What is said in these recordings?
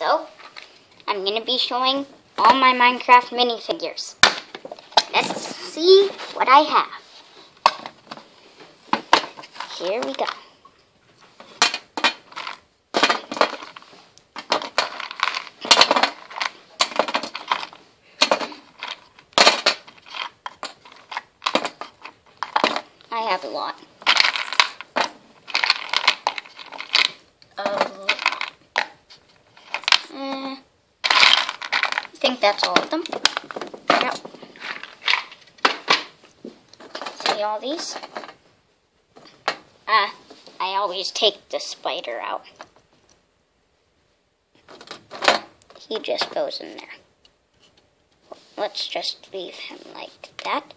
So, I'm going to be showing all my Minecraft minifigures. Let's see what I have. Here we go. I have a lot. A lot. Uh, I think that's all of them. Yep. See all these? Ah, I always take the spider out. He just goes in there. Let's just leave him like that.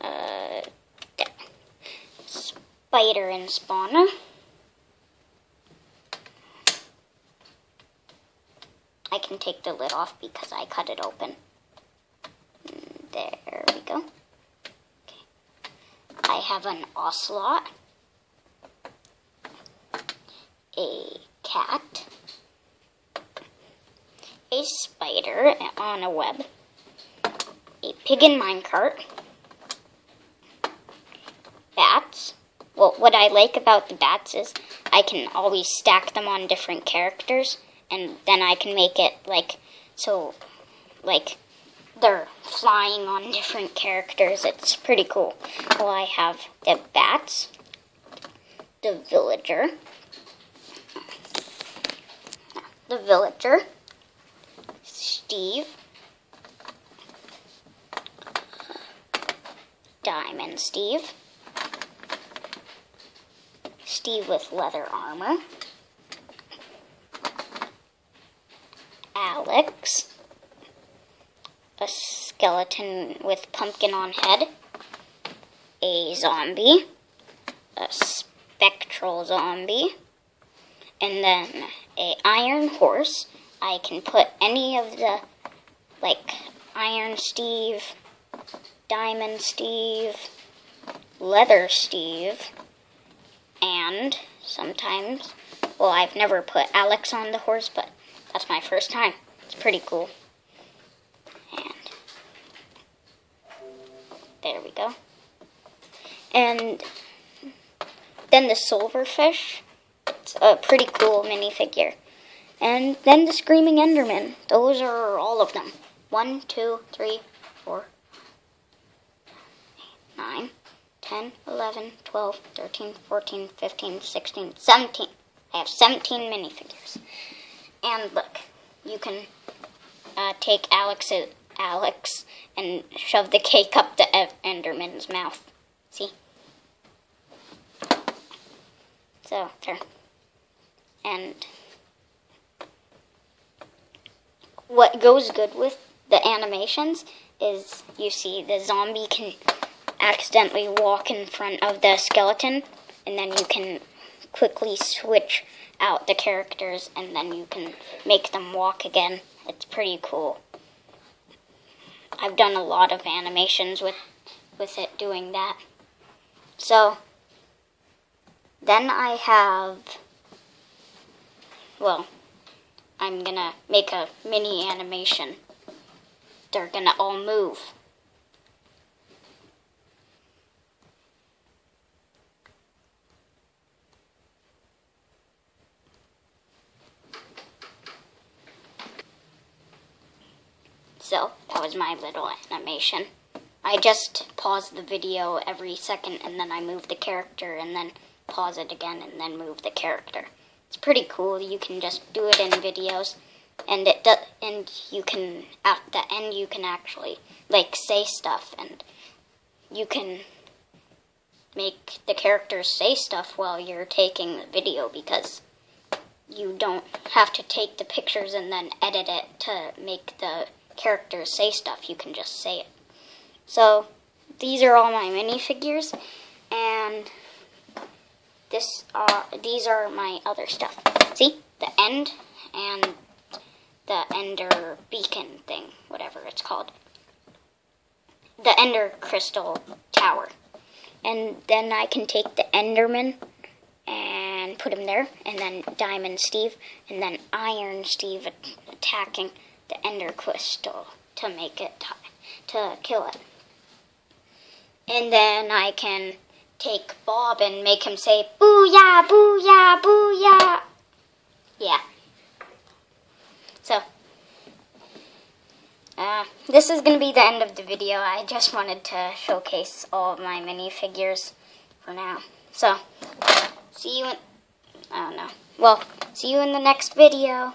Uh, there. Spider and spawner. I can take the lid off because I cut it open. There we go. Okay. I have an ocelot, a cat, a spider on a web, a pig in minecart, bats. Well, what I like about the bats is I can always stack them on different characters, and then I can make it like so, like they're flying on different characters. It's pretty cool. Well, I have the bats, the villager, the villager, Steve, Diamond Steve. Steve with leather armor. Alex. A skeleton with pumpkin on head. A zombie. A spectral zombie. And then a iron horse. I can put any of the like Iron Steve, Diamond Steve, Leather Steve, and sometimes, well, I've never put Alex on the horse, but that's my first time. It's pretty cool. And there we go. And then the silverfish. It's a pretty cool minifigure. And then the Screaming Enderman. Those are all of them. One, two, three, four, nine, 10, 11, 12, 13, 14, 15, 16, 17. I have 17 minifigures. And look, you can uh, take Alex, Alex and shove the cake up the E- Enderman's mouth. See? So, there. And what goes good with the animations is you see the zombie can accidentally walk in front of the skeleton, and then you can quickly switch out the characters, and then you can make them walk again. It's pretty cool. I've done a lot of animations with with it doing that. So then I have well, I'm gonna make a mini animation. They're gonna all move. So, that was my little animation. I just pause the video every second and then I move the character and then pause it again and then move the character. It's pretty cool. You can just do it in videos and it do, and you can at the end you can actually like say stuff and you can make the characters say stuff while you're taking the video because you don't have to take the pictures and then edit it to make the characters say stuff. You can just say it. So these are all my minifigures, and this are these are my other stuff. See the end and the Ender beacon thing, whatever it's called. The Ender crystal tower. And then I can take the Enderman and put him there, and then Diamond Steve, and then Iron Steve attacking the Ender Crystal to make it to kill it. And then I can take Bob and make him say booyah, booyah, booyah. Yeah. So, uh, this is going to be the end of the video. I just wanted to showcase all of my minifigures for now. So, see you in, I don't know. Well, see you in the next video.